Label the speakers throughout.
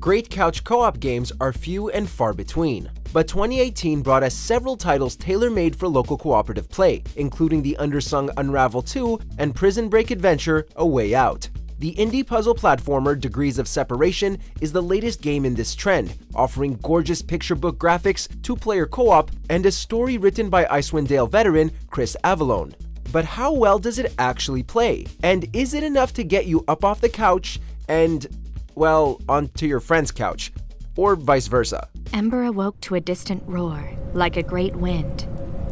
Speaker 1: Great couch co-op games are few and far between, but 2018 brought us several titles tailor-made for local cooperative play, including the undersung Unravel 2 and Prison Break adventure A Way Out. The indie puzzle platformer Degrees of Separation is the latest game in this trend, offering gorgeous picture book graphics, two-player co-op, and a story written by Icewind Dale veteran Chris Avellone. But how well does it actually play? And is it enough to get you up off the couch and well, onto your friend's couch, or vice versa.
Speaker 2: Ember awoke to a distant roar, like a great wind.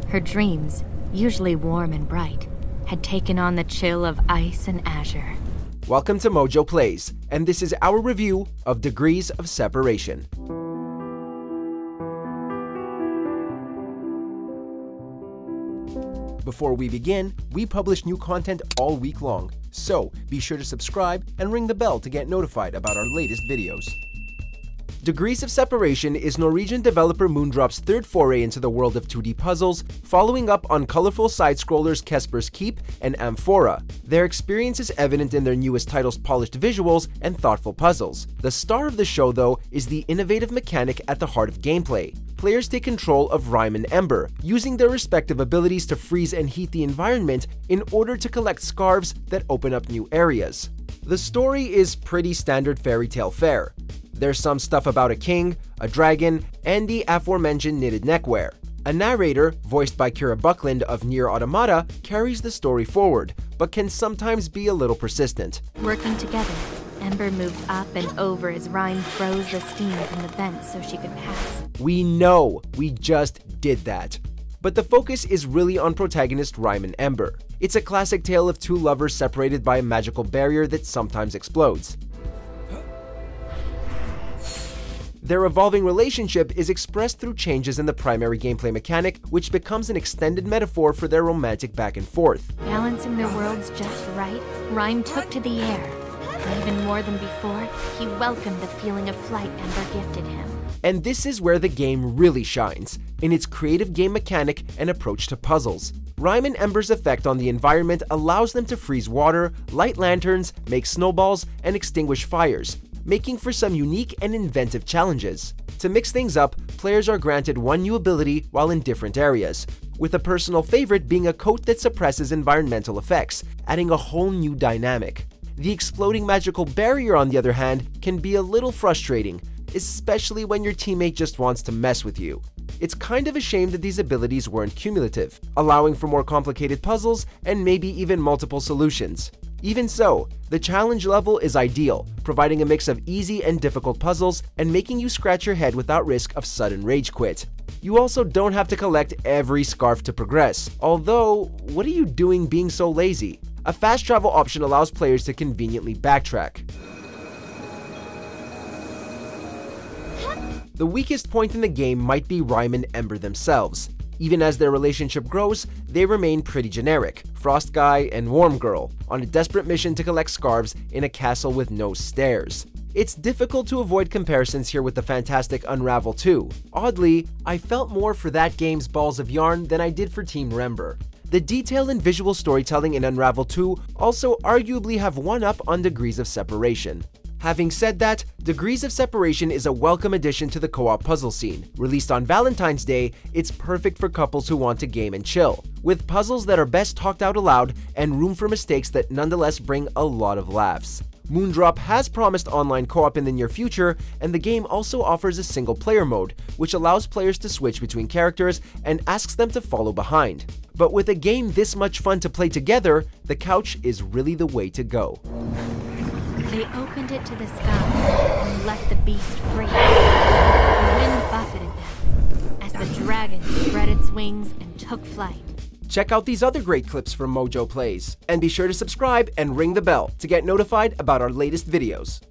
Speaker 2: Her dreams, usually warm and bright, had taken on the chill of ice and azure.
Speaker 1: Welcome to Mojo Plays, and this is our review of Degrees of Separation. Before we begin, we publish new content all week long, so be sure to subscribe and ring the bell to get notified about our latest videos. Degrees of Separation is Norwegian developer Moondrop's third foray into the world of 2D puzzles, following up on colorful side-scrollers Kesper's Keep and Amphora. Their experience is evident in their newest title's polished visuals and thoughtful puzzles. The star of the show, though, is the innovative mechanic at the heart of gameplay players take control of Rime and Ember, using their respective abilities to freeze and heat the environment in order to collect scarves that open up new areas. The story is pretty standard fairy tale fare. There's some stuff about a king, a dragon, and the aforementioned knitted neckwear. A narrator, voiced by Kira Buckland of NieR: Automata, carries the story forward, but can sometimes be a little persistent.
Speaker 2: Working together, Ember moved up and over as Rime froze the steam from the vents so she could pass.
Speaker 1: We know, we just did that. But the focus is really on protagonist Rime and Ember. It's a classic tale of two lovers separated by a magical barrier that sometimes explodes. Their evolving relationship is expressed through changes in the primary gameplay mechanic, which becomes an extended metaphor for their romantic back and forth.
Speaker 2: Balancing their worlds just right, Rime took to the air, even more than before, he welcomed the feeling of flight Ember gifted him.
Speaker 1: And this is where the game really shines, in its creative game mechanic and approach to puzzles. Rime and Ember's effect on the environment allows them to freeze water, light lanterns, make snowballs, and extinguish fires, making for some unique and inventive challenges. To mix things up, players are granted one new ability while in different areas, with a personal favorite being a coat that suppresses environmental effects, adding a whole new dynamic. The exploding magical barrier, on the other hand, can be a little frustrating, especially when your teammate just wants to mess with you. It's kind of a shame that these abilities weren't cumulative, allowing for more complicated puzzles and maybe even multiple solutions. Even so, the challenge level is ideal, providing a mix of easy and difficult puzzles and making you scratch your head without risk of sudden rage quit. You also don't have to collect every scarf to progress, although, what are you doing being so lazy? A fast travel option allows players to conveniently backtrack. The weakest point in the game might be Rime and Ember themselves. Even as their relationship grows, they remain pretty generic, Frost Guy and Warm Girl, on a desperate mission to collect scarves in a castle with no stairs. It's difficult to avoid comparisons here with the fantastic Unravel 2. Oddly, I felt more for that game's Balls of Yarn than I did for Team Rember. The detail and visual storytelling in Unravel 2 also arguably have one up on Degrees of Separation. Having said that, Degrees of Separation is a welcome addition to the co-op puzzle scene. Released on Valentine's Day, it's perfect for couples who want to game and chill, with puzzles that are best talked out aloud and room for mistakes that nonetheless bring a lot of laughs. Moondrop has promised online co-op in the near future, and the game also offers a single-player mode, which allows players to switch between characters and asks them to follow behind. But with a game this much fun to play together, the couch is really the way to go.
Speaker 2: They opened it to the sky and let the beast free. The wind buffeted them as the dragon spread its wings and took flight.
Speaker 1: Check out these other great clips from Mojo Plays, and be sure to subscribe and ring the bell to get notified about our latest videos.